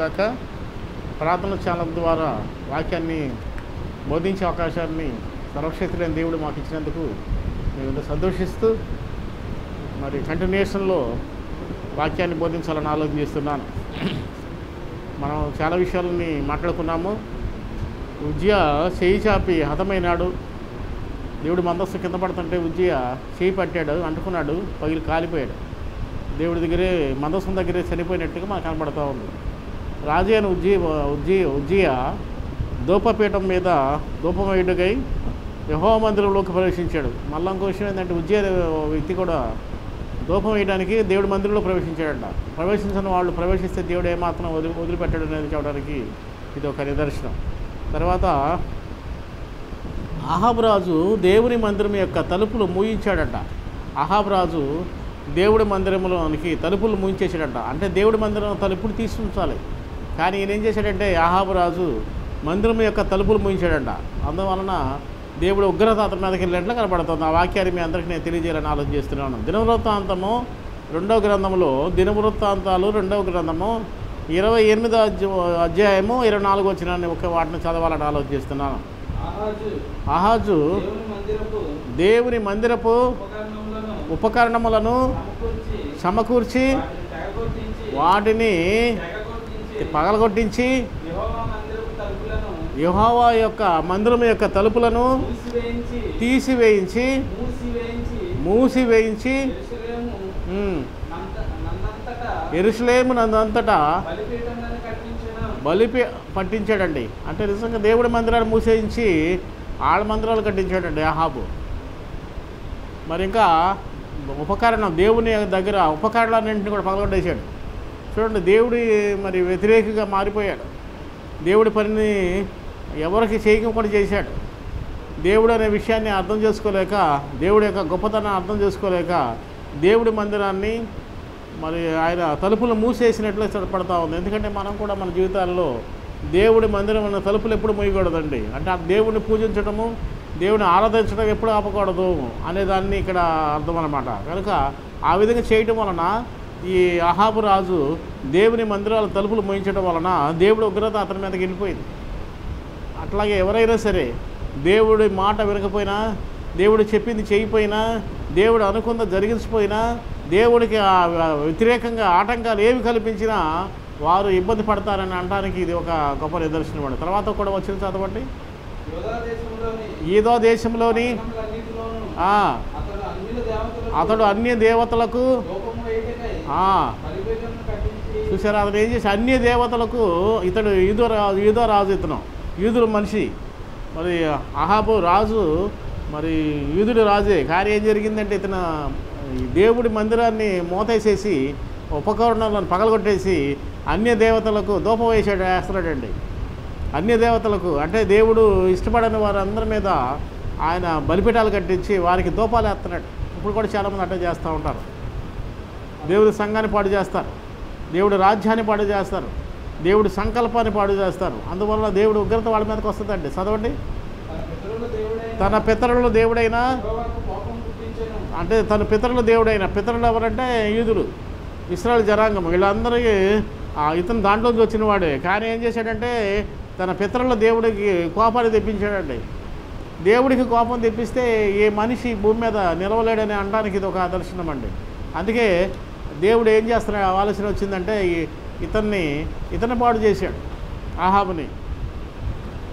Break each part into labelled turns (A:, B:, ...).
A: గాక ప్రార్థన ఛానల్ ద్వారా వాక్యాన్ని బోధించే అవకాశాన్ని సర్వక్షేత్రులైన దేవుడు మాకు ఇచ్చినందుకు మేము సంతోషిస్తూ మరి కంటిన్యూషన్లో వాక్యాన్ని బోధించాలని ఆలోచన చేస్తున్నాను. మనం చాలా విషయాలని మాట్లాడుకున్నాము. ఉజ్జయ చేయి చాపి హతమైనాడు. దేవుడు మందస్సు కింద పడుతుంటే ఉజ్జయ చేయి పట్టాడు అంటుకున్నాడు పగిలి కాలిపోయాడు. దేవుడి దగ్గరే మందస్సు దగ్గరే చనిపోయినట్టుగా మనకు కనబడుతూ ఉంది. రాజే అని ఉజ్జి ఉజ్జి ధూపపీఠం మీద ధూపం వేయుటకై యహో మందిరంలోకి ప్రవేశించాడు. మళ్ళా ఇంకో విషయం ఏంటంటే ఉజ్జయ వ్యక్తి కూడా ధూపం వేయడానికి దేవుడి మందిరంలో ప్రవేశించాడట. ప్రవేశించిన వాళ్ళు ప్రవేశిస్తే దేవుడు ఏమాత్రం వదిలి వదిలిపెట్టాడు అనేది చెప్పడానికి ఇది ఒక నిదర్శనం. తర్వాత అహాబ్రాజు దేవుని మందిరం యొక్క తలుపులు మూయించాడట. అహాబ్రాజు దేవుడి మందిరంలోనికి తలుపులు మూయించేసాడట అంటే దేవుడి మందిరం తలుపులు తీసుకుంచాలి కానీ ఈయన ఏం చేశాడంటే అహాబ్ రాజు మందిరం యొక్క తలుపులు మూయించాడంట. అందువలన దేవుడు ఉగ్రత అతని మీదకి వెళ్ళినట్లు కనబడుతుంది. ఆ వాక్యాన్ని మీ అందరికీ నేను తెలియజేయాలని ఆలోచన చేస్తున్నాను. దినవృత్తాంతము రెండవ గ్రంథంలో దినవృత్తాంతాలు రెండవ గ్రంథము ఇరవై ఎనిమిదో అధ్య- అధ్యాయము ఇరవై నాలుగు వచ్చిన ఒక వాటిని చదవాలని ఆలోచన చేస్తున్నాను.
B: ఆహాజు
A: అహాజు
B: దేవుని మందిరపు ఉపకరణములను సమకూర్చి వాటిని
A: పగలగొట్టించి
B: యెహోవా
A: యొక్క మందిరం యొక్క తలుపులను తీసివేయించి
B: మూసివేయించి
A: మూసివేయించి
B: యెరూషలేము నందంతటా
A: బలిపి పట్టించాడండి. అంటే నిజంగా దేవుడి మందిరాలు మూసేయించి ఆడ మందిరాలు కట్టించాడండి ఆహాబు మరి ఇంకా ఉపకరణం దేవుని దగ్గర ఉపకరణాలన్నింటినీ కూడా పగలగొట్టేశాడు. చూడండి దేవుడి మరి వ్యతిరేకంగా మారిపోయాడు. దేవుడి పనిని ఎవరికి చేయకుండా చేశాడు? దేవుడు అనే విషయాన్ని అర్థం చేసుకోలేక దేవుడి యొక్క గొప్పతనాన్ని అర్థం చేసుకోలేక దేవుడి మందిరాన్ని మరి ఆయన తలుపులు మూసేసినట్లు పడతా ఉంది. ఎందుకంటే మనం కూడా మన జీవితాల్లో దేవుడి మందిరం అన్న తలుపులు ఎప్పుడు మూయకూడదండి. అంటే ఆ దేవుడిని పూజించడము దేవుని ఆరాధించడం ఎప్పుడు ఆపకూడదు అనే దాన్ని ఇక్కడ అర్థం అనమాట కనుక ఆ విధంగా చేయటం వలన ఈ అహాబు రాజు దేవుని మందిరాల తలుపులు మూయించడం వలన దేవుడి ఉగ్రత అతని మీదకి వెళ్ళిపోయింది. అట్లాగే ఎవరైనా సరే దేవుడి మాట వినకపోయినా దేవుడు చెప్పింది చేయకపోయినా దేవుడు అనుకుంద జరిగించిపోయినా దేవుడికి వ్యతిరేకంగా ఆటంకాలు ఏవి కల్పించినా వారు ఇబ్బంది పడతారని అనడానికి ఇది ఒక గొప్ప నిదర్శనం అండి. తర్వాత కూడా వచ్చిన చదవండి.
B: యోధా దేశంలోని అతడు అన్యుల దేవతలకు
A: చూసారా అతను ఏం చేసి అన్ని దేవతలకు ఇతడు ఈదో రాజు ఈదో రాజు ఇతను. యూదుడు మనిషి. మరి అహాబు రాజు మరి యూదుడు రాజే. కానీ ఏం జరిగిందంటే ఇతను ఈ దేవుడి మందిరాన్ని మూతేసేసి ఉపకరణాలను పగలగొట్టేసి అన్య దేవతలకు దూపం వేసాడు వేస్తున్నాడండి అన్య దేవతలకు అంటే దేవుడు ఇష్టపడని వారందరి మీద ఆయన బలిపీఠాలు కట్టించి వారికి దూపాలు వేస్తున్నాడు. ఇప్పుడు కూడా చాలామంది అట్టే చేస్తూ ఉంటారు. దేవుడి సంఘాన్ని పాడు చేస్తారు. దేవుడి రాజ్యాన్ని పాడు చేస్తారు. దేవుడి సంకల్పాన్ని పాడు చేస్తారు. అందువల్ల దేవుడి ఉగ్రత వాళ్ళ మీదకి వస్తుందండి. చదవండి.
B: తన పితరుల దేవుడైనా
A: అంటే తన పితరుల దేవుడైన. పితరులు ఎవరంటే యూదులు. ఇస్రాయల్ జనాంగం. వీళ్ళందరికీ ఆ ఇతను దాంట్లోంచి వచ్చిన వాడే. కానీ ఏం చేశాడంటే తన పితరుల దేవుడికి కోపాన్ని తెప్పించాడండి. దేవుడికి కోపం తెప్పిస్తే ఏ మనిషి భూమి మీద నిలవలేడని అనడానికి ఇది ఒక ఆదర్శనం అండి అందుకే దేవుడు ఏం చేస్తున్నాడు? ఆలోచన వచ్చిందంటే ఇతన్ని ఇతన్ని పాడు చేశాడు ఆహాబుని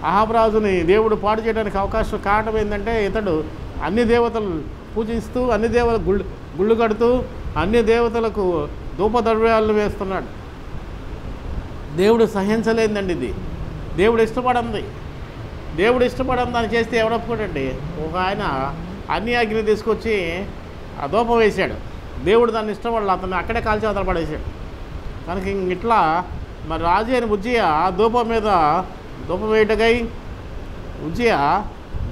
A: అహాబరాజుని దేవుడు పాడు చేయడానికి అవకాశం కారణం ఏంటంటే ఇతడు అన్ని దేవతలు పూజిస్తూ అన్ని దేవతలు గుళ్ళు గుళ్ళు కడుతూ అన్ని దేవతలకు ధూపద్రవ్యాలను వేస్తున్నాడు. దేవుడు సహించలేదండి ఇది. దేవుడు ఇష్టపడంది. దేవుడు ఇష్టపడని దాన్ని చేస్తే ఎవడప్పుకోడండి? ఒక ఆయన అన్ని అగ్ని తీసుకొచ్చి ఆ ధూపం వేశాడు. దేవుడు దాన్ని ఇష్టపడాలి అతను అక్కడే కాల్చి అవతల పడేసాడు. కనుక ఇట్లా మరి రాజు అని ఉజ్జయ దూపం మీద ధూపం వేయటకై ఉజ్జయ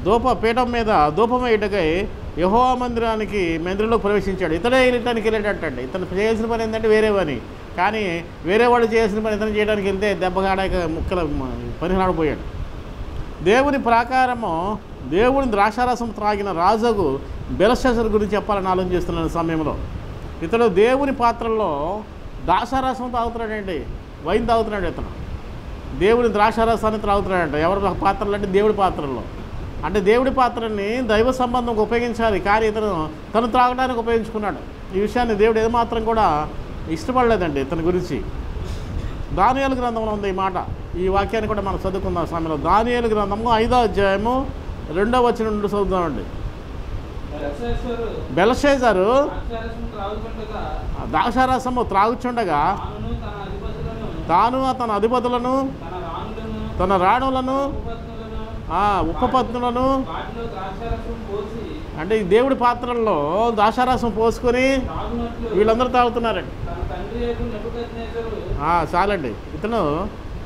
A: దూప పీఠం మీద ధూపం వేయటకై యహో మందిరానికి మందిరంలో ప్రవేశించాడు. ఇతడే ఇతనికి వెళ్ళేటట్టండి. ఇతను చేయాల్సిన పని ఏంటంటే వేరే పని. కానీ వేరే వాళ్ళు చేయాల్సిన పని ఇతను చేయడానికి వెళ్తే దెబ్బగాడాక ముక్కల పని రాడిపోయాడు దేవుని ప్రాకారము దేవుని ద్రాక్షారసం త్రాగిన రాజుకు బెలశేషర్ గురించి చెప్పాలని ఆలోచిస్తున్నాను సమయంలో. ఇతడు దేవుని పాత్రలో ద్రాక్షారసం తాగుతున్నాడండి వైన్ తాగుతున్నాడు ఇతను. దేవుని ద్రాక్షారసాన్ని త్రాగుతున్నాడంట. ఎవరి పాత్రలు అంటే దేవుడి పాత్రల్లో. అంటే దేవుడి పాత్రని దైవ సంబంధంకు ఉపయోగించాలి కానీ ఇతను తను త్రాగడానికి ఉపయోగించుకున్నాడు. ఈ విషయాన్ని దేవుడు ఏమాత్రం కూడా ఇష్టపడలేదండి ఇతని గురించి. దానియాల గ్రంథంలో ఉంది ఈ మాట. ఈ వాక్యాన్ని కూడా మనం చదువుకుందాం సమయంలో. దానియాలు గ్రంథము ఐదో అధ్యాయము రెండో వచ్చిన నుండి చదువుదామండి.
B: త్రాగుతుండగా
A: ద్రాక్షారసము త్రాగుచుండగా
B: తన
A: తాను అధిపతులను
B: తన రాణులను
A: తన రాణులను
B: ఉపపత్నులను
A: అంటే ఈ దేవుడి పాత్రల్లో ద్రాక్షారసం పోసుకొని వీళ్ళందరూ తాగుతున్నారండి. చాలండి. ఇతను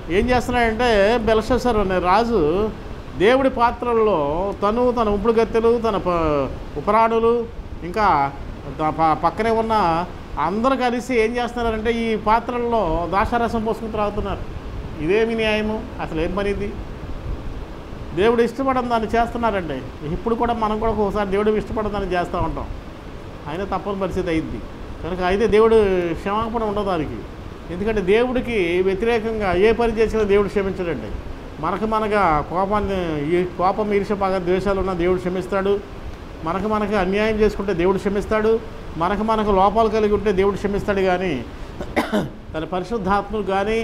A: ఏం చేస్తున్నాడంటే బెలషసర్ అనే రాజు దేవుడి పాత్రల్లో తను తన ఉప్పుడు గత్తెలు తన ప- ఉపరాణులు ఇంకా పక్కనే ఉన్న అందరూ కలిసి ఏం చేస్తున్నారంటే ఈ పాత్రల్లో దాక్షారసం పోసుకుని త్రాగుతున్నారు ఇదేమి న్యాయము? అసలు ఏం పనిది దేవుడు ఇష్టపడడం దాన్ని చేస్తున్నారండి. ఇప్పుడు కూడా మనం కూడా ఒకసారి దేవుడు ఇష్టపడడం దాన్ని చేస్తూ ఉంటాం. అయినా తప్పని పరిస్థితి అయింది కనుక అయితే దేవుడు క్షమాపణ ఉండదు దానికి. ఎందుకంటే దేవుడికి వ్యతిరేకంగా ఏ పని చేసినా దేవుడు క్షమించడండి. మనకు మనగా కోపాన్ని ఈ కోపం ఈర్ష పగ ద్వేషాలు ఉన్న దేవుడు క్షమిస్తాడు. మనకు మనకు అన్యాయం చేసుకుంటే దేవుడు క్షమిస్తాడు. మనకు మనకు లోపాలు కలిగి ఉంటే దేవుడు క్షమిస్తాడు కానీ తన పరిశుద్ధాత్మలు కానీ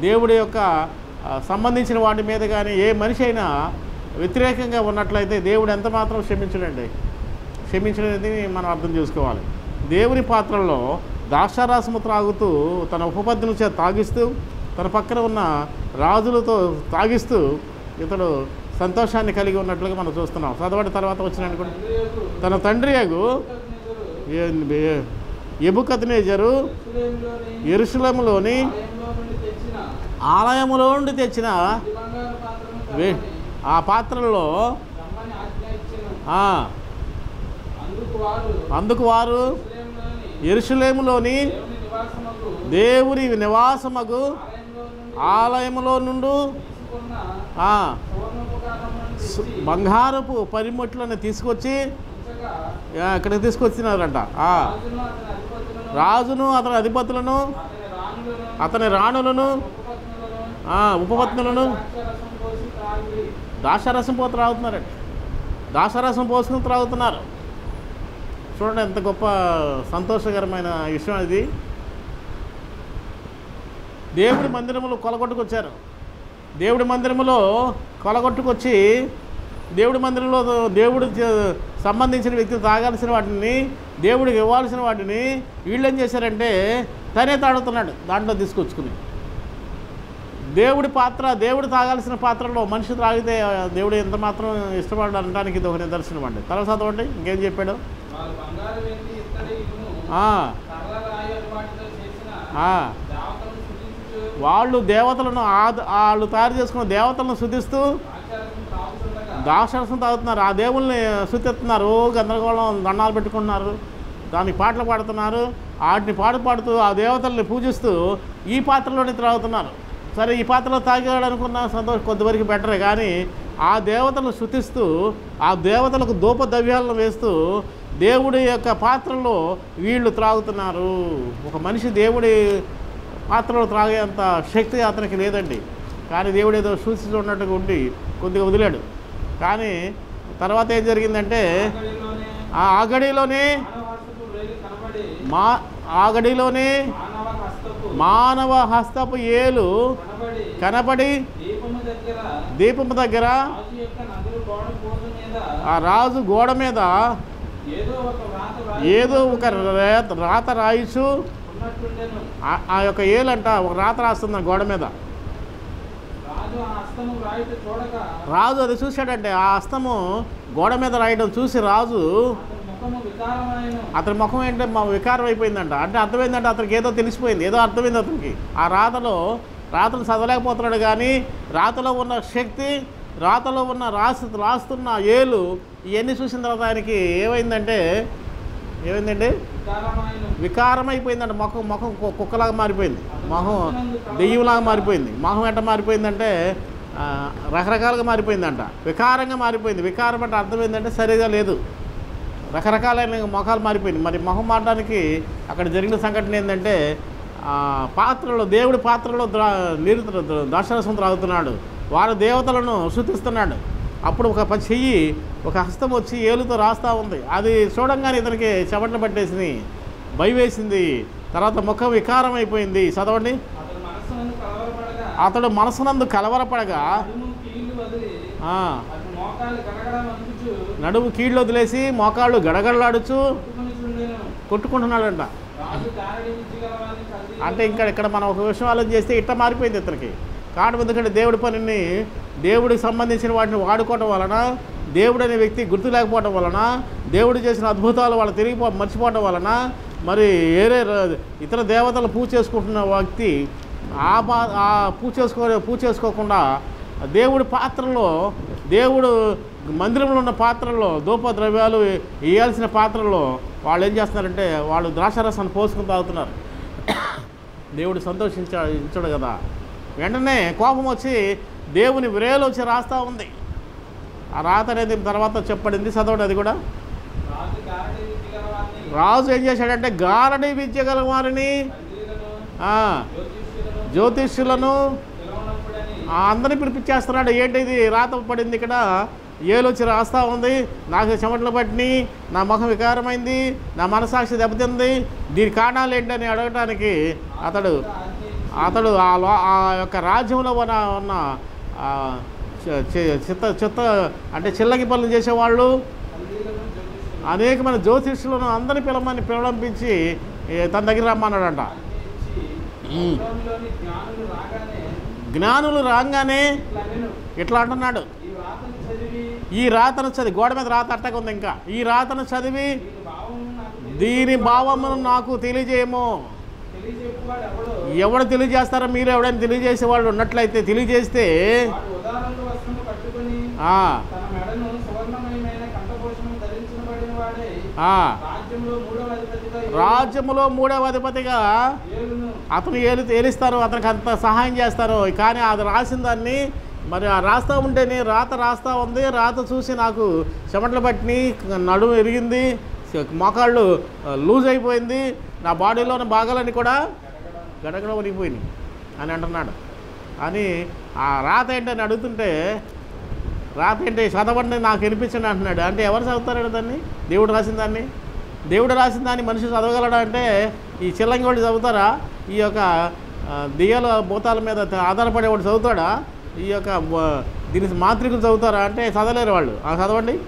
A: దేవుడి యొక్క సంబంధించిన వాటి మీద కానీ ఏ మనిషి అయినా వ్యతిరేకంగా ఉన్నట్లయితే దేవుడు ఎంత మాత్రం క్షమించడండి. క్షమించడానికి మనం అర్థం చేసుకోవాలి. దేవుని పాత్రలో ద్రాక్షారాసము త్రాగుతూ తన ఉపపత్తుల చేత తాగిస్తూ తన పక్కన ఉన్న రాజులతో తాగిస్తూ ఇతడు సంతోషాన్ని కలిగి ఉన్నట్లుగా మనం చూస్తున్నాం. చదవడి తర్వాత వచ్చిన కూడా. తన తండ్రి యగు
B: నెబుకద్నెజరు
A: ఎబుకత్నేజరు
B: యెరూషలేములోని తెచ్చిన
A: ఆలయములో నుండి తెచ్చిన వే ఆ పాత్రలో
B: అందుకు వారు ఎరుషులేములోని
A: ఎరుసలేములోని
B: దేవుని నివాసముకు
A: నివాసమగు
B: ఆలయంలో నుండి
A: ఆలయములో బంగారపు పరిముట్లను తీసుకొచ్చి
B: ఉంచగా
A: ఇక్కడికి తీసుకొచ్చినారంట.
B: రాజును అతని అధిపతులను
A: అతని
B: రాణులను ఉపపత్నులను
A: దాసరసం పోత
B: ద్రాక్షారసం పోసి
A: త్రాగుతున్నారండి పోసుకుని త్రాగుతున్నారు చూడండి ఎంత గొప్ప సంతోషకరమైన విషయం ఇది. దేవుడి మందిరములో కొలగొట్టుకొచ్చారు. దేవుడి మందిరములో కొలగొట్టుకొచ్చి దేవుడి మందిరంలో దేవుడు సంబంధించిన వ్యక్తి తాగాల్సిన వాటిని దేవుడికి ఇవ్వాల్సిన వాటిని వీళ్ళు ఏం చేశారంటే తనే తాడుతున్నాడు దాంట్లో తీసుకొచ్చుకుని. దేవుడి పాత్ర దేవుడు తాగాల్సిన పాత్రలో మనిషి తాగితే దేవుడు ఎంత మాత్రం ఇష్టపడ్డాడు ఇది ఒక నిదర్శనం అండి. తర్వాత చదవండి ఇంకేం చెప్పాడు? వాళ్ళు దేవతలను వాళ్ళు తయారు చేసుకున్న దేవతలను శుద్ధిస్తూ దాక్షరసం తాగుతున్నారు. ఆ దేవుల్ని శుద్ధిస్తున్నారు. గందరగోళం దండాలు పెట్టుకుంటున్నారు. దానికి పాటలు పాడుతున్నారు. వాటిని పాడు పాడుతూ ఆ దేవతల్ని పూజిస్తూ ఈ పాత్రలోనే త్రాగుతున్నారు. సరే ఈ పాత్రలో తాగాడు అనుకున్న సంతోషం కొంతవరకు బెటరే. కానీ ఆ దేవతలను శుతిస్తూ ఆ దేవతలకు ధూప ద్రవ్యాలను వేస్తూ దేవుడి యొక్క పాత్రలో వీళ్ళు త్రాగుతున్నారు. ఒక మనిషి దేవుడి పాత్రలో త్రాగేంత శక్తి అతనికి లేదండి. కానీ దేవుడు ఏదో సూచిస్తూ ఉన్నట్టుగా ఉండి కొద్దిగా వదిలాడు. కానీ తర్వాత ఏం జరిగిందంటే ఆ ఆగడిలోనే మా ఆగడిలోనే
B: మానవ హస్తపు
A: ఏలు
B: కనబడి
A: కనపడి
B: దీపము దగ్గర
A: ఆ రాజు గోడ మీద
B: ఏదో ఒక
A: రేత- రాయిచు ఆ- యొక్క ఏలంట ఒక రాత రాస్తుంది గోడ మీద.
B: రాజు
A: అది చూశాడంటే ఆ హస్తము గోడ మీద రాయడం చూసి రాజు
B: అతని
A: ముఖం ఏంటంటే మా వికారం అయిపోయిందంట. అంటే అర్థమైందంటే అతనికి ఏదో తెలిసిపోయింది. ఏదో అర్థమైంది అతనికి. ఆ రాతలో రాతలు చదవలేకపోతున్నాడు కానీ రాతలో ఉన్న శక్తి రాతలో ఉన్న రాసి రాస్తున్న ఏలు ఇవన్నీ చూసిన తర్వాత ఆయనకి ఏమైందంటే ఏమైందండి
B: వికారమైపోయిందంటే.
A: వికారం మొఖం కు- కుక్కలాగా మారిపోయింది. మొహం దెయ్యంలాగా మారిపోయింది. మొహం ఎట్ట మారిపోయిందంటే రకరకాలుగా మారిపోయిందంట. వికారంగా మారిపోయింది. వికారం అంటే అర్థం ఏంటంటే సరిగా లేదు. రకరకాలైన మొఖాలు మారిపోయింది మరి మొహం మారడానికి అక్కడ జరిగిన సంఘటన ఏంటంటే పాత్రలో దేవుడి పాత్రలో ద్రా నీరు దర్శనసం త్రాగుతున్నాడు వారి దేవతలను శృతిస్తున్నాడు. అప్పుడు ఒక చెయ్యి ఒక హస్తం వచ్చి ఏలుతో రాస్తూ ఉంది. అది చూడంగానే ఇతనికి చెమటలు పట్టేసింది భయవేసింది తర్వాత ముఖం వికారం అయిపోయింది. చదవండి.
B: అతడు
A: మనసునందు కలవరపడగా
B: నడుము
A: కీళ్ళు వదిలేసి మోకాళ్ళు గడగడలాడుచు కొట్టుకుంటున్నాడంట. అంటే ఇంకా ఇక్కడ మనం ఒక విషయం ఆలోచన చేస్తే ఇట్ట మారిపోయింది ఇతనికి. కారణం ఎందుకంటే దేవుడి పనిని దేవుడికి సంబంధించిన వాటిని వాడుకోవటం వలన దేవుడు అనే వ్యక్తి గుర్తు లేకపోవడం వలన దేవుడు చేసిన అద్భుతాలు వాళ్ళు తిరిగిపో మర్చిపోవడం వలన మరి వేరే ఇతర దేవతలు పూజ చేసుకుంటున్న వ్యక్తి ఆ బా ఆ పూజ చేసుకో పూజ చేసుకోకుండా దేవుడి పాత్రలో దేవుడు మందిరంలో ఉన్న పాత్రల్లో ధూప ద్రవ్యాలు వేయాల్సిన పాత్రల్లో వాళ్ళు ఏం చేస్తున్నారంటే వాళ్ళు ద్రాక్షరసాన్ని పోసుకుని తాగుతున్నారు. దేవుడు సంతోషించాడు కదా. వెంటనే కోపం వచ్చి దేవుని విరేలు వచ్చి రాస్తూ ఉంది. ఆ రాత అనేది తర్వాత చెప్పడింది చదవడం అది కూడా.
B: రాజు
A: ఏం చేశాడంటే గారడి విద్య గల వారిని
B: జ్యోతిష్యులను
A: అందరినీ అందరిని పిలిపించేస్తున్నాడు. ఏంటిది రాత పడింది ఇక్కడ. ఏలు రాస్తా ఉంది. నాకు చెమటలు పట్టిని నా ముఖం వికారమైంది నా మనసాక్షి దెబ్బతింది. దీని కారణాలు ఏంటని అడగటానికి అతడు అతడు ఆ లో ఆ యొక్క రాజ్యంలో ఉన్న ఉన్న చిత్త చిత్త అంటే చిల్లకి పనులు చేసేవాళ్ళు. అనేకమైన జ్యోతిష్యులను అందరిని పిలవమని పిలవంపించి ఏ, తన దగ్గర రమ్మన్నాడంట.
B: జ్ఞానులు రాగానే ఇట్లా నేను
A: ఇట్లా అంటున్నాడు.
B: ఈ
A: రాతను చదివి గోడ మీద రాత అట్టగా ఉంది ఇంకా. ఈ రాతను చదివి
B: దీని
A: భావమును నాకు తెలియజేయము.
B: ఎవడో
A: తెలియజేస్తారో మీరు ఎవడైనా తెలియజేసే వాళ్ళు ఉన్నట్లయితే తెలియజేస్తే
B: రాజ్యంలో మూడవ అధిపతిగా
A: అతను ఏలు ఏలుస్తారు అతనికి అంత సహాయం చేస్తారు. కానీ అది రాసిన దాన్ని మరి ఆ రాస్తా ఉంటేనే రాత రాస్తా ఉంది. రాత చూసి నాకు చెమటలు పట్టిని నడుము ఎరిగింది మోకాళ్ళు లూజ్ అయిపోయింది. నా బాడీలో ఉన్న భాగాలన్నీ కూడా గడగడ వణిగిపోయినాయి అని అంటున్నాడు. అని ఆ రాత ఏంటని అడుగుతుంటే రాత ఏంటి చదవండి నాకు వినిపించండి అంటున్నాడు. అంటే ఎవరు చదువుతారు దాన్ని? దేవుడు రాసిన దాన్ని? దేవుడు రాసిన దాన్ని మనిషి చదవగలడా అంటే ఈ చిల్లంగి వాళ్ళు చదువుతారా? ఈ యొక్క ఆ, దెయ్యాల భూతాల మీద ఆధారపడేవాడు చదువుతాడా? ఈ యొక్క దీని మాంత్రికులు చదువుతారా? అంటే చదవలేరు వాళ్ళు. ఆ చదవండి.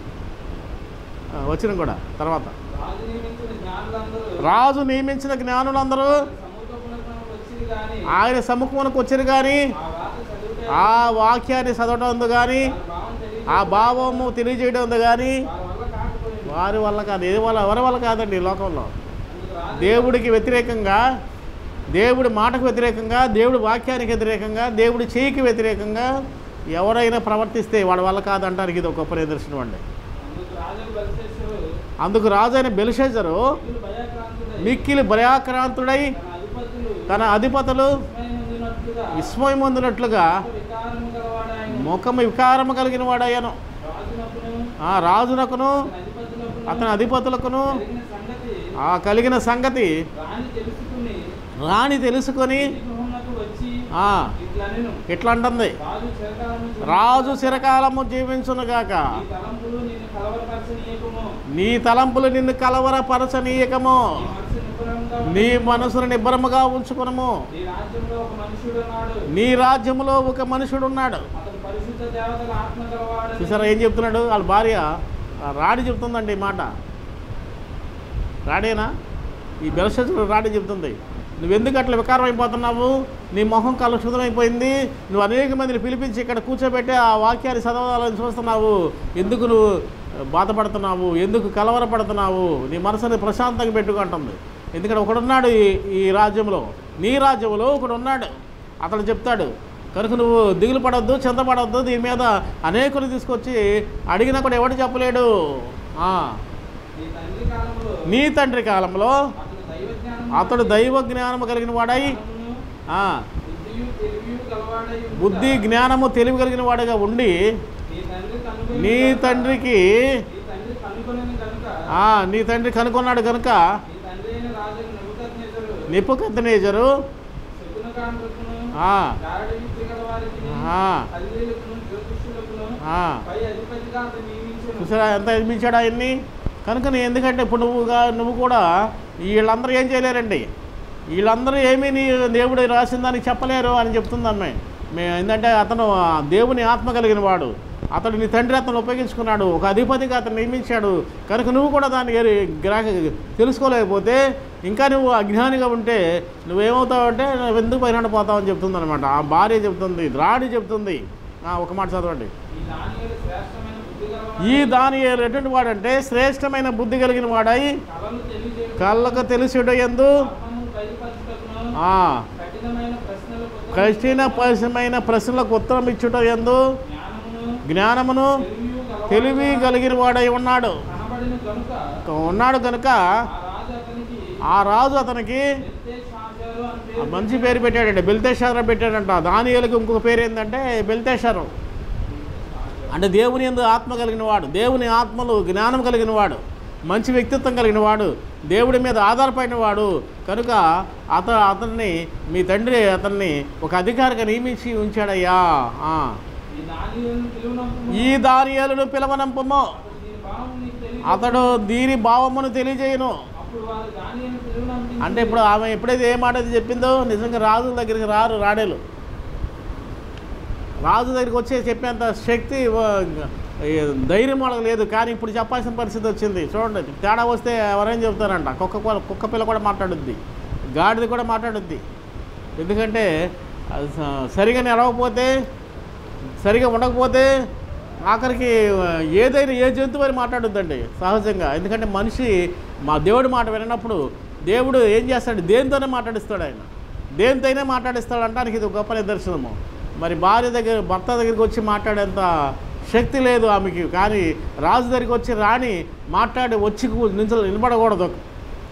A: వచ్చిన కూడా తర్వాత.
B: రాజు నియమించిన జ్ఞానులందరూ
A: ఆయన సముఖమునకు వచ్చారు కానీ
B: ఆ
A: వాక్యాన్ని చదవడం ఉంది కానీ ఆ భావము తెలియజేయడం ఉంది కానీ
B: వారి వల్ల
A: కాదు. ఏ వల్ల ఎవరి వల్ల కాదండి లోకంలో? దేవుడికి వ్యతిరేకంగా దేవుడి మాటకు వ్యతిరేకంగా దేవుడి వాక్యానికి వ్యతిరేకంగా దేవుడి చేయికి వ్యతిరేకంగా ఎవరైనా ప్రవర్తిస్తే వాడి వల్ల కాదంటానికి ఇది ఒక గొప్ప నిదర్శనం అండి.
B: అందుకు రాజు
A: అయిన మిక్కిలి భయాక్రాంతుడై
B: తన అధిపతులు
A: తన అధిపతులు విస్మయం పొందినట్లుగా
B: ముఖం
A: ముఖము వికారము కలిగిన వాడయ్యాను. ఆ రాజునకును అతని అధిపతులకును ఆ కలిగిన సంగతి
B: రాణి తెలుసుకొని
A: ఇట్లా అంటుంది
B: రాజు చిరకాలము
A: రాజు చిరకాలము జీవించునుగాక. నీ తలంపులు నిన్ను కలవరపరచనీయకము.
B: నీ
A: నీ మనసును నిబ్బరముగా ఉంచుకునము.
B: నీ రాజ్యంలో ఒక మనుషుడు ఉన్నాడు
A: రాజ్యములో ఒక చూసారా ఏం చెప్తున్నాడు? వాళ్ళ భార్య రాణి చెప్తుందండి ఈ మాట. రాడేనా ఈ బెలశతుడు రాణి చెప్తుంది. నువ్వు ఎందుకు అట్లా వికారం అయిపోతున్నావు నీ మొహం కలుషితమైపోయింది నువ్వు అనేక మందిని పిలిపించి ఇక్కడ కూర్చోబెట్టి ఆ వాక్యాన్ని చదవాలని చూస్తున్నావు. ఎందుకు నువ్వు బాధపడుతున్నావు ఎందుకు కలవరపడుతున్నావు నీ మనసుని ప్రశాంతంగా పెట్టుకుంటుంది ఎందుకంటే ఒకడున్నాడు ఈ ఈ రాజ్యంలో నీ రాజ్యంలో ఒకడు ఉన్నాడు అతడు చెప్తాడు కనుక నువ్వు దిగులు పడవద్దు చింతపడవద్దు దీని మీద అనేకులు తీసుకొచ్చి అడిగినా కూడా ఎవడు చెప్పలేడు.
B: నీ తండ్రి కాలంలో
A: అతడు దైవ జ్ఞానము కలిగిన వాడై బుద్ధి జ్ఞానము తెలివి కలిగిన వాడిగా ఉండి
B: నీ
A: తండ్రికి
B: నీ తండ్రి కనుక
A: కనుక్కున్నాడు కనుక
B: నీ తండ్రి
A: చూసారా ఎంత నిర్మించాడు ఆయన్ని? కనుక నీ ఎందుకంటే ఇప్పుడు నువ్వుగా నువ్వు కూడా వీళ్ళందరూ ఏం చేయలేరండి. వీళ్ళందరూ ఏమీ నీ దేవుడు రాసిందని చెప్పలేరు అని చెప్తుంది అమ్మాయి మే ఏంటంటే అతను దేవుని ఆత్మ కలిగిన వాడు. అతడు నీ తండ్రి అతను ఉపయోగించుకున్నాడు. ఒక అధిపతిగా అతను నియమించాడు. కనుక నువ్వు కూడా దాన్ని గ్రాహ తెలుసుకోలేకపోతే ఇంకా నువ్వు అజ్ఞానిగా ఉంటే నువ్వేమవుతావు అంటే నువ్వు ఎందుకు పైన పోతావు అని చెప్తుంది అనమాట ఆ భార్య చెప్తుంది రాణి చెప్తుంది. ఒక మాట చదవండి.
B: ఈ
A: దాని ఎటువంటి వాడంటే శ్రేష్టమైన బుద్ధి కలిగిన వాడై కళ్ళకు తెలిసిడు ఎందు
B: మర్మము బయలుపరచుటకును ప్రశ్నలకు ఉత్తరం
A: ఇచ్చుట ఎందు
B: జ్ఞానమును
A: తెలివి కలిగిన వాడై ఉన్నాడు. ఉన్నాడు కనుక
B: ఆ రాజు అతనికి
A: మంచి పేరు పెట్టాడండి బెల్తేశ్వర పెట్టాడంట. దానియేలుకి ఇంకొక పేరు ఏంటంటే బెల్తేశ్వరం అంటే దేవుని ఎందు ఆత్మ కలిగిన వాడు దేవుని ఆత్మలు జ్ఞానం కలిగిన వాడు. మంచి వ్యక్తిత్వం కలిగిన వాడు దేవుడి మీద ఆధారపడిన వాడు కనుక అత అతన్ని మీ తండ్రి అతన్ని ఒక అధికారిగా నియమించి ఉంచాడయ్యా.
B: ఈ దానియేలును పిలువనంపుము.
A: అతడు దీని భావమును తెలియజేయను అంటే ఇప్పుడు ఆమె ఎప్పుడైతే ఏ మాట అయితే చెప్పిందో నిజంగా రాజు దగ్గరికి రారు రాడేలు రాజు దగ్గరికి వచ్చే చెప్పేంత శక్తి ధైర్యం వాళ్ళకి లేదు. కానీ ఇప్పుడు చెప్పాల్సిన పరిస్థితి వచ్చింది. చూడండి తేడా వస్తే ఎవరేం చెబుతారంట? కుక్క కుక్క పిల్ల కూడా మాట్లాడుద్ది. గాడిది కూడా మాట్లాడుద్ది. ఎందుకంటే స- సరిగా నిలవకపోతే సరిగా ఉండకపోతే ఆఖరికి ఏదైనా ఏ జంతువు అని మాట్లాడుద్దండి సహజంగా. ఎందుకంటే మనిషి మా దేవుడి మాట వినప్పుడు దేవుడు ఏం చేస్తాడు? దేనితోనే మాట్లాడిస్తాడు ఆయన. దేనితోనే మాట్లాడిస్తాడు అంటానికి ఇది గొప్ప నిదర్శనము. మరి భార్య దగ్గర భర్త దగ్గరికి వచ్చి మాట్లాడేంత శక్తి లేదు ఆమెకి. కానీ రాజు దగ్గరికి వచ్చి రాణి మాట్లాడి వచ్చి నించ నిలబడకూడదు.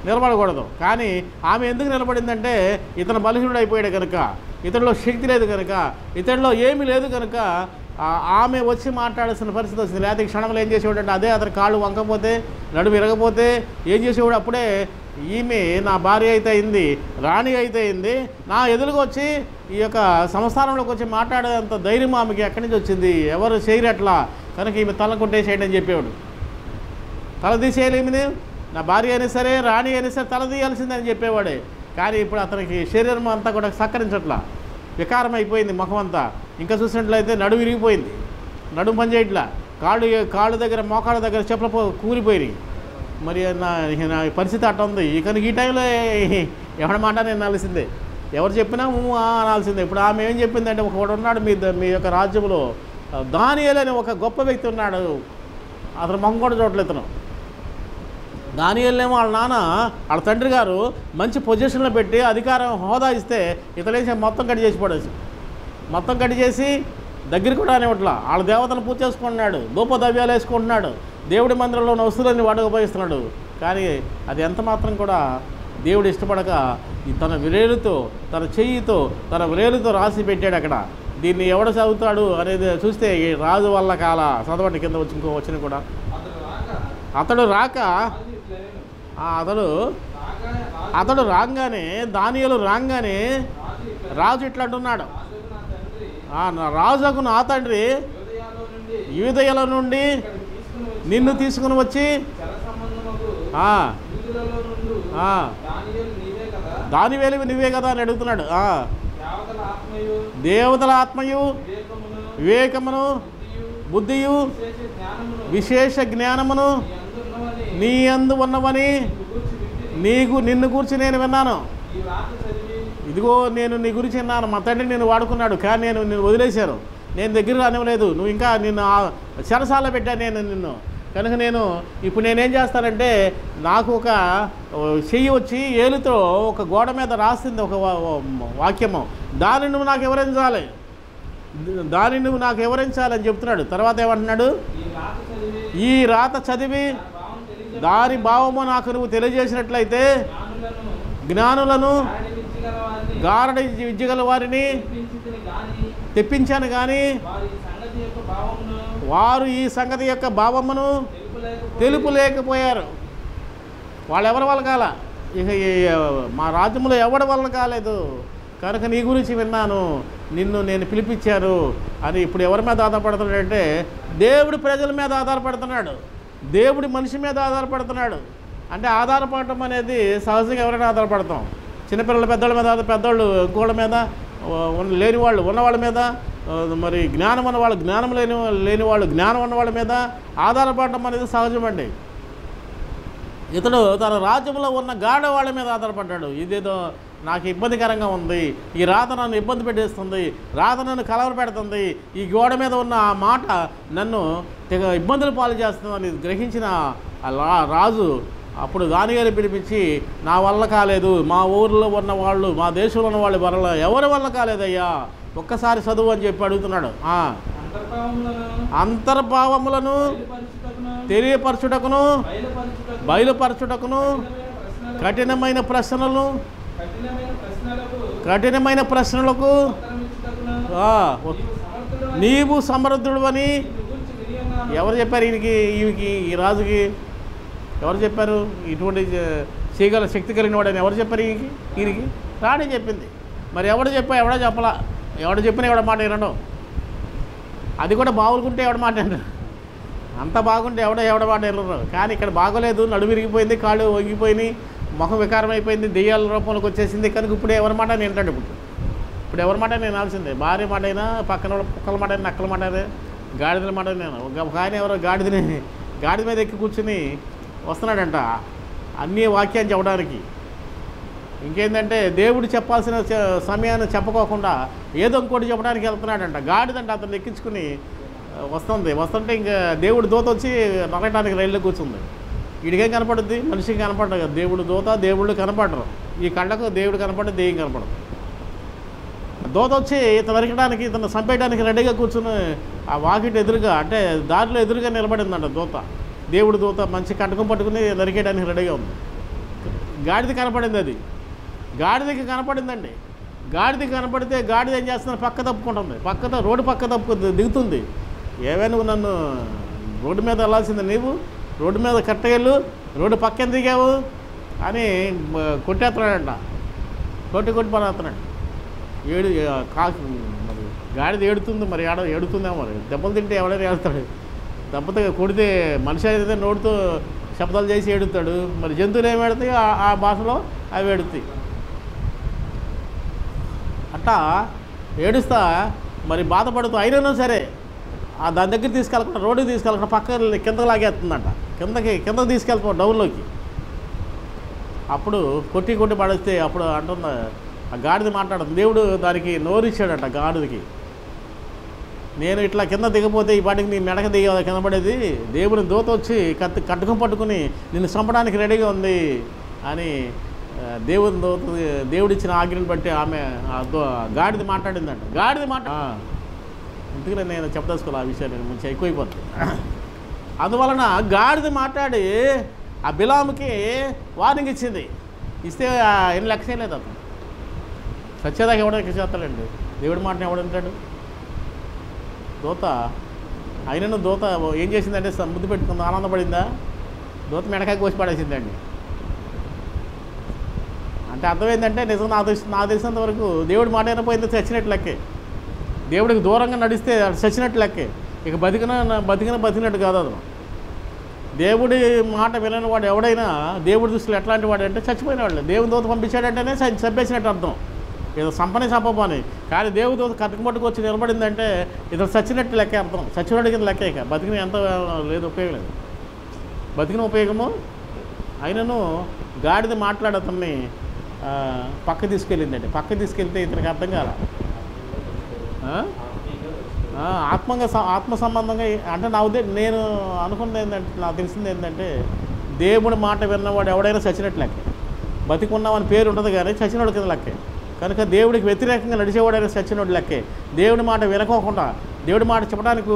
A: నిలబడకూడదు. కానీ ఆమె ఎందుకు నిలబడిందంటే ఇతను బలహీనుడు అయిపోయాడు కనుక ఇతడిలో శక్తి లేదు కనుక ఇతనిలో ఏమీ లేదు కనుక ఆమె వచ్చి మాట్లాడాల్సిన పరిస్థితి వచ్చింది. లేకపోతే క్షణంలో ఏం చేసేవాడు అంటే అదే అతని కాళ్ళు వంకపోతే నడుము ఇరగపోతే ఏం చేసేవాడు? అప్పుడే ఈమె నా భార్య అయితే అయింది రాణి అయితే అయింది. నా ఎదురుగా వచ్చి ఈ యొక్క సంస్థానంలోకి వచ్చి మాట్లాడేంత ధైర్యం ఆమెకి ఎక్కడి నుంచి వచ్చింది? ఎవరు చేయరు అట్లా. కనుక ఈమె తల కొట్టేసేయండి అని చెప్పేవాడు. తల తీసేయలేమిని నా భార్య అయినా సరే రాణి అయినా సరే తల తీయాల్సిందని చెప్పేవాడే. కానీ ఇప్పుడు అతనికి శరీరం అంతా కూడా సక్కరించట్లా వికారం అయిపోయింది ముఖం అంతా. ఇంకా చూసినట్లయితే నడు విరిగిపోయింది. నడుము పనిచేయట్లా. కాళ్ళు కాళ్ళు దగ్గర మోకాళ్ళ దగ్గర చెప్పుల కూరిపోయినాయి కూలిపోయినాయి. మరి నా నా పరిస్థితి అట్ట ఉంది. కానీ ఈ టైంలో ఎవరి మాట నేను అనాల్సిందే? ఎవరు చెప్పినా అనాల్సిందే. ఇప్పుడు ఆమె ఏం చెప్పిందంటే ఒకడు ఉన్నాడు మీ మీ యొక్క రాజ్యంలో. దానియేలు అనే ఒక గొప్ప వ్యక్తి ఉన్నాడు. అతను మొహం కూడా చూడలేదు ఇతను దానియేలేమో వాళ్ళ నాన్న వాళ్ళ తండ్రి గారు మంచి పొజిషన్లో పెట్టి అధికారం హోదా ఇస్తే ఇతలేసి మొత్తం కట్ చేసి పడేసి మొత్తం కట్ చేసి దగ్గరికి కూడా అనేవట్లా వాళ్ళ దేవతను పూజ చేసుకుంటున్నాడు ధూపద్రవ్యాలు వేసుకుంటున్నాడు. దేవుడి మందిరంలో ఉన్న వస్తువులన్నీ వాడు ఉపయోగిస్తున్నాడు. కానీ అది ఎంత మాత్రం కూడా దేవుడు ఇష్టపడక ఈ తన విరేలుతో తన చెయ్యితో తన విరేలుతో రాసి పెట్టాడు అక్కడ. దీన్ని ఎవడు చదువుతాడు అనేది చూస్తే ఈ రాజు వల్ల కాల చదవండి కింద వచ్చి ఇంకో వచ్చిన కూడా.
B: అతడు రాక
A: అతడు అతడు రాగానే దానియలు రాగానే
B: రాజు ఇట్లా
A: అంటున్నాడు.
B: రాజుకు నా తండ్రి
A: ఆ
B: నుండి
A: నిన్ను తీసుకుని వచ్చి దాని వేలివి నువ్వే కదా అని అడుగుతున్నాడు. దేవతల ఆత్మయు
B: వివేకమును బుద్ధియు విశేష జ్ఞానమును నీ
A: అందు ఉన్నవని
B: నీకు
A: నిన్ను గురించి నేను విన్నాను. ఇదిగో నేను నీ గురించి విన్నాను. మా తండ్రి నేను వాడుకున్నాడు. కానీ నేను నిన్ను వదిలేశాను. నేను దగ్గర రానివ్వలేదు. నువ్వు ఇంకా నిన్ను చెరసాల పెట్టాను నేను నిన్ను. కనుక నేను ఇప్పుడు నేనేం చేస్తానంటే నాకు ఒక చెయ్యి వచ్చి ఏలుతో ఒక గోడ మీద రాసింది ఒక వా- వాక్యము. దాన్ని నువ్వు నాకు వివరించాలి. దాన్ని నువ్వు నాకు వివరించాలని చెప్తున్నాడు. తర్వాత ఏమంటున్నాడు?
B: ఈ రాత చదివి దాని
A: భావము నాకు నువ్వు తెలియజేసినట్లయితే
B: జ్ఞానులను
A: జ్ఞానులను
B: విద్య గల వారిని
A: గారడి విద్యగల వారిని తెప్పించాను కానీ
B: వారు ఈ సంగతి యొక్క భావమును తెలుపులేకపోయి
A: తెలుపులేకపోయారు వాళ్ళు ఎవరి వాళ్ళ కాల? ఇక ఈ- మా రాజ్యంలో ఎవడి వల్ల కాలేదు? కనుక నీ గురించి విన్నాను. నిన్ను నేను పిలిపించాను అని ఇప్పుడు ఎవరి మీద ఆధారపడుతున్నాడంటే దేవుడు ప్రజల మీద ఆధారపడుతున్నాడు. దేవుడి మనిషి మీద ఆధారపడుతున్నాడు. అంటే ఆధారపడటం అనేది సహజంగా ఎవరైనా ఆధారపడతాం. చిన్నపిల్లల పెద్దోళ్ళ మీద పెద్దవాళ్ళు ఇంకోళ్ళ మీద లేని వాళ్ళు ఉన్నవాళ్ళ మీద మరి జ్ఞానం ఉన్న వాళ్ళు జ్ఞానం లేని లేని వాళ్ళు జ్ఞానం ఉన్న వాళ్ళ మీద ఆధారపడటం అనేది సహజమండి. ఇతడు తన రాజ్యంలో ఉన్న గాఢ వాళ్ళ మీద ఆధారపడ్డాడు. ఇదేదో నాకు ఇబ్బందికరంగా ఉంది. ఈ రాత నన్ను ఇబ్బంది పెట్టేస్తుంది. రాత నన్ను కలవర పెడుతుంది. ఈ గోడ మీద ఉన్న ఆ మాట నన్ను తెగ ఇబ్బందులు పాలు చేస్తుందని గ్రహించిన రాజు అప్పుడు దానిగారి పిలిపించి నా వల్ల కాలేదు. మా ఊర్లో ఉన్న వాళ్ళు మా దేశంలో ఉన్న వాళ్ళ వల్ల ఎవరి వల్ల కాలేదయ్యా? ఒక్కసారి చదువు అని చెప్పి అడుగుతున్నాడు.
B: అంతర్భావములను
A: తెలియపరచుటకును బయలుపరచుటకును
B: కఠినమైన ప్రశ్నలను
A: కఠినమైన ప్రశ్నలు
B: కఠినమైన ప్రశ్నలకు నీవు
A: సమర్థుడు అని ఎవరు చెప్పారు ఈయనకి ఈయనకి ఈ రాజుకి? ఎవరు చెప్పారు? ఇటువంటి చేయగల శక్తి కలిగిన వాడని ఎవరు చెప్పారు ఈయనకి? ఈయనకి? రాణి చెప్పింది. మరి ఎవడు చెప్పా ఎవడో చెప్పలా? ఎవడు చెప్పినా ఎవడ మాట వినడం అది కూడా బాగుంటే ఎవడ మాట వినరు అంత బాగుంటే ఎవడో ఎవడ మాట వినరు కానీ ఇక్కడ బాగోలేదు నడు విరిగిపోయింది కాళ్ళు వంగిపోయినాయి ముఖం వికారం అయిపోయింది దెయ్యాల రూపంలోకి వచ్చేసింది. కనుక ఇప్పుడు ఎవరి మాట నేను వింటాడు ఇప్పుడు. ఇప్పుడు ఎవరి మాట నేను వినాల్సిందే భార్య మాట అయినా పక్కన పుక్కల కుక్కల మాట అయినా నక్కల మాట అయినా గాడిదల మాట నేను ఒక ఆయన ఎవరో గాడిదని గాడిద మీద ఎక్కి కూర్చుని వస్తున్నాడంట. అన్ని వాక్యాన్ని చెప్పడానికి. ఇంకేంటంటే దేవుడు చెప్పాల్సిన సమయాన్ని చెప్పకోకుండా ఏదో ఇంకోటి చెప్పడానికి వెళ్తున్నాడంట. గాడిదంట అతను ఎక్కించుకుని వస్తుంది. వస్తుంటే ఇంకా దేవుడు దూత వచ్చి నరకటానికి రైల్లో కూర్చుంది. వీడికేం కనపడుద్ది? మనిషికి కనపడదు కదా. దేవుడు దూత దేవుళ్ళు కనపడరు. ఈ కళ్ళకు దేవుడు కనపడదు దేయం కనపడదు. దూత వచ్చి ఇతను నరకడానికి ఇతను చంపేయడానికి రెడీగా కూర్చుని ఆ వాకిట్ ఎదురుగా అంటే దారిలో ఎదురుగా నిలబడిందంట దూత. దేవుడు దూత మంచి కటకం పట్టుకుని నరికేయడానికి రెడీగా ఉంది. గాడిది కనపడింది అది. గాడిదకి కనపడిందండి. గాడిది కనపడితే గాడిద ఏం చేస్తుంది పక్క తప్పుకుంటుంది. పక్క రోడ్డు పక్క తప్పు దిగుతుంది. ఏవే నువ్వు నన్ను రోడ్డు మీద వెళ్ళాల్సింది నీవు రోడ్డు మీద కట్టగళ్ళు రోడ్డు పక్కన దిగావు అని కొట్టేస్తున్నాడంట కొట్టి కొట్టి పడేస్తున్నాడు ఏడు ఆ, కాకి మరి గాడిద ఏడుతుంది మరి ఏడ ఏడుతుందేమో మరి. దెబ్బలు తింటే ఎవడైనా ఏడుతాడు. దెబ్బతో కొడితే మనిషి అయితే నోటితో శబ్దాలు చేసి ఏడుతాడు మరి జంతువులు ఏమి ఏడుతాయి ఆ- ఆ భాషలో అవి ఏడుతాయి. అట్టా ఏడుస్తా మరి బాధపడుతూ అయినా సరే దాని దగ్గర తీసుకెళ్ళకుండా రోడ్డు తీసుకెళ్ళకుండా పక్క కిందకు లాగేస్తుందంట. కిందకి కిందకి తీసుకెళ్తాం డౌన్లోకి. అప్పుడు కొట్టి కొట్టి పడేస్తే అప్పుడు అంటుంది ఆ గాడిద మాట్లాడుతుంది దేవుడు దానికి నోరిచ్చాడంట గాడిదకి. నేను ఇట్లా కింద దిగపోతే ఈ పాటికి నీ మెడక దిగ కింద పడేది? దేవుని దూత వచ్చి కత్తి కట్టుకుని పట్టుకుని నిన్ను చంపడానికి రెడీగా ఉంది అని దేవుని దూత దేవుడిచ్చిన ఆజ్ఞను బట్టి ఆమె గాడిద మాట్లాడిందంట. గాడిద మాట అందుకనే నేను చెప్పదలుచుకోవాలి ఆ విషయాన్ని? మంచి ఎక్కువైపోతుంది అందువలన గాడిద మాట్లాడి ఆ బిలాముకి వార్నింగ్ ఇచ్చింది. ఇస్తే ఎన్ని లక్ష లేదు అతను. సత్యదాకా ఎవడో చేస్తాడండి. దేవుడి మాటని ఎవడంటాడు దూత అయినను దూత ఏం చేసిందంటే ముద్దు పెట్టుకుంది. ఆనందపడిందా? దూత మెడకాయ కోసి పడేసిందండి. అంటే అర్థమైందంటే నిజం నా తెలిసి నా తెలిసినంత వరకు దేవుడి మాట అయినపోయింది చచ్చినట్టు లెక్కే. దేవుడికి దూరంగా నడిస్తే చచ్చినట్టు లెక్కే. ఇక బతికిన బతికిన బతికినట్టు కాదు అతను. దేవుడి మాట వినని వాడు ఎవడైనా దేవుడి దృష్టిలో ఎట్లాంటి వాడు అంటే చచ్చిపోయిన వాళ్ళు దేవుని దూత పంపించాడంటేనే చంపేసినట్టు అర్థం. ఏదో సంపని సంపని కానీ దేవుడి దూత కట్టుకు పట్టుకు వచ్చి నిలబడిందంటే ఇతను చచ్చినట్టు లెక్కే అర్థం. చచ్చినట్టు కింద లెక్క ఇక. బతికిన ఎంత లేదు ఉపయోగం లేదు. బతికిన ఉపయోగము? అయినను గాడిద మాట్లాడి పక్క తీసుకెళ్ళిందండి. పక్క తీసుకెళ్తే ఇతనికి అర్థం కాల. ఆత్మంగా ఆత్మ సంబంధంగా అంటే నా ఉద్దేశం నేను అనుకున్నది ఏంటంటే నాకు తెలిసింది ఏంటంటే దేవుడి మాట విన్నవాడు ఎవడైనా చచ్చినట్టు లెక్కే. బతికున్నామని పేరు ఉంటుంది కానీ చచ్చినోడు కింద లెక్కే. కనుక దేవుడికి వ్యతిరేకంగా నడిచేవాడైనా చచ్చినోడు లెక్కే. దేవుడి మాట వినకోకుండా దేవుడి మాట చెప్పడానికి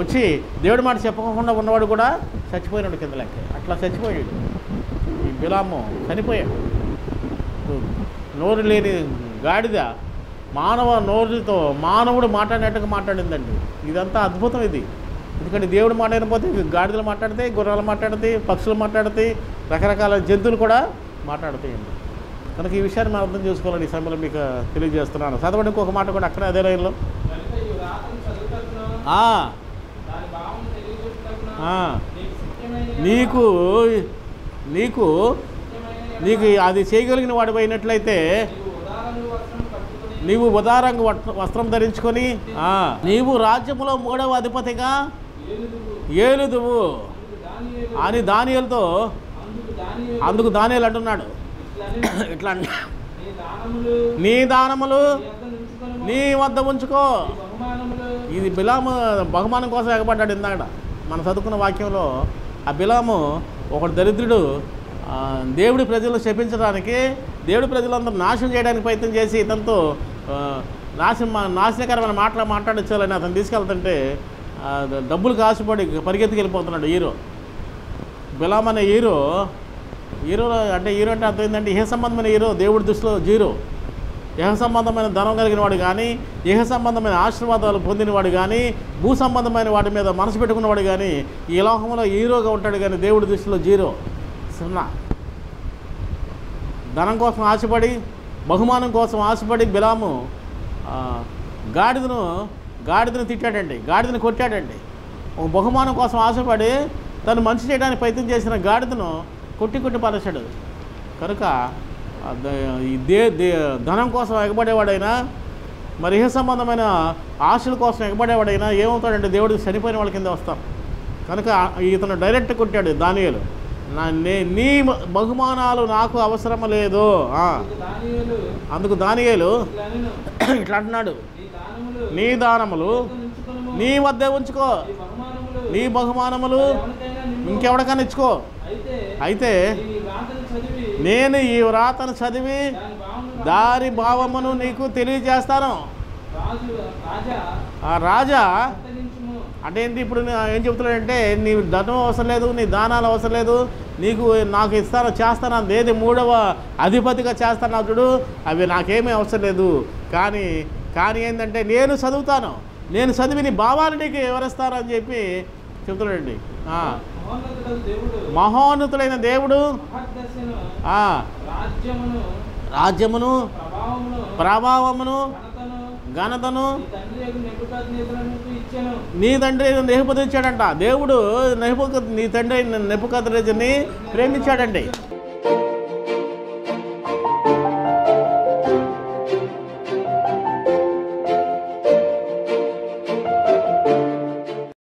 A: వచ్చి దేవుడి మాట చెప్పకుండా ఉన్నవాడు కూడా చచ్చిపోయినాడు కింద లెక్కే. అట్లా చచ్చిపోయాడు. ఈ బిలాము చనిపోయాడు. నోరు లేని గాడిద మానవ నోరుతో మానవుడు మాట్లాడినట్టుగా మాట్లాడిందండి. ఇదంతా అద్భుతం ఇది. ఎందుకంటే దేవుడు మాట్లాడిపోతే గాడిదలు మాట్లాడితే గుర్రాలు మాట్లాడితే పక్షులు మాట్లాడితే రకరకాల జంతువులు కూడా మాట్లాడుతాయండి. కనుక ఈ విషయాన్ని మనం అర్థం చేసుకోవాలని ఈ సమయంలో మీకు తెలియజేస్తున్నాను. చదవండి ఇంకొక మాట కూడా అక్కడే అదే లైన్లో.
B: నీకు
A: నీకు నీకు అది చేయగలిగిన వాడిపోయినట్లయితే
B: నీవు ఉదాహరణ
A: ఉదారంగ వస్త్రం ధరించుకొని నీవు రాజ్యములో మూడవ అధిపతిగా
B: ఏలుదువు.
A: అని దానియలతో
B: అందుకు దానియలు
A: అంటున్నాడు. ఇట్లా
B: నీ దానములు
A: నీ వద్ద ఉంచుకో. ఇది బిలాము బహుమానం కోసం ఎగబడ్డాడు ఇందాక. మనం చదువుకున్న వాక్యంలో ఆ బిలాము ఒకడు దరిద్రుడు దేవుడి ప్రజలు శపించడానికి దేవుడి ప్రజలందరూ నాశనం చేయడానికి ప్రయత్నం చేసి ఇతనితో నాశనం నాశనకరమైన మాటలు మాట్లాడించాలని అతను తీసుకెళ్తుంటే డబ్బులు కాసుపడి పరిగెత్తుకెళ్ళిపోతున్నాడు హీరో. బిలాం అనే హీరో హీరో అంటే హీరో అంటే అర్థం ఏంటంటే ఇహ సంబంధమైన హీరో దేవుడి దృష్టిలో జీరో. ఇహ సంబంధమైన ధనం కలిగిన వాడు కానీ ఇహ సంబంధమైన ఆశీర్వాదాలు పొందినవాడు కానీ భూ సంబంధమైన వాటి మీద మనసు పెట్టుకున్నవాడు కానీ ఈ లోకంలో హీరోగా ఉంటాడు కానీ దేవుడి దృష్టిలో జీరో. సున్నా. ధనం కోసం ఆశపడి బహుమానం కోసం ఆశపడి బిలాము గాడిదను గాడిదను తిట్టాడండి గాడిదను కొట్టాడండి. ఒక బహుమానం కోసం ఆశపడి తను మంచి చేయడానికి ప్రయత్నం చేసిన గాడిదను కొట్టి కొట్టి పరచాడు కనుక దే ధనం కోసం ఎగబడేవాడైనా మరి ఇహ సంబంధమైన ఆశల కోసం ఎగబడేవాడైనా ఏమవుతాడంటే దేవుడికి చనిపోయిన వాళ్ళ కింద వస్తాం. కనుక ఇతను డైరెక్ట్ కొట్టాడు దానియలు. నీ బహుమానాలు నాకు అవసరం లేదు.
B: అందుకు దానియేలు
A: ఇట్లా అంటున్నాడు.
B: నీ దానములు
A: నీ వద్దే ఉంచుకో.
B: నీ బహుమానములు
A: నీ ఇంకెవడికైనా ఇచ్చుకో.
B: అయితే
A: నేను ఈ వ్రాతను చదివి దారి భావమును నీకు తెలియజేస్తాను. ఆ రాజా అంటే ఏంటి ఇప్పుడు ఏం చెప్తున్నాడంటే నీ ధనం అవసరం లేదు నీ దానాలు అవసరం లేదు నీకు నాకు ఇస్తాను చేస్తాను ఏది? మూడవ అధిపతిగా చేస్తాను చూడు అవి నాకేమీ అవసరం లేదు. కానీ కానీ ఏంటంటే నేను చదువుతాను. నేను చదివి నీ భావాన్ని నీకు అని చెప్పి
B: దేవుడు
A: మహోన్నతుడైన దేవుడు
B: రాజ్యమును ప్రభావమును ఘనతను
A: నీ తండ్రి నెహపతి ఇచ్చాడంట. దేవుడు నెహపతి నీ తండ్రి నెప్పుకద్రజని ప్రేమించాడండి.